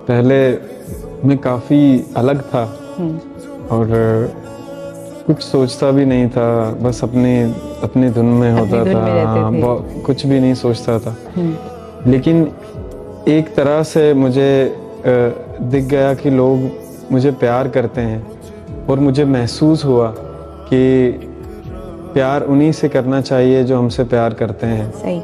पहले मैं काफ़ी अलग था हम्म। और कुछ सोचता भी नहीं था बस अपने अपनी धुन में होता धुन था। में हाँ, कुछ भी नहीं सोचता था। हम्म। लेकिन एक तरह से मुझे दिख गया कि लोग मुझे प्यार करते हैं और मुझे महसूस हुआ कि प्यार उन्हीं से करना चाहिए जो हमसे प्यार करते हैं। सही।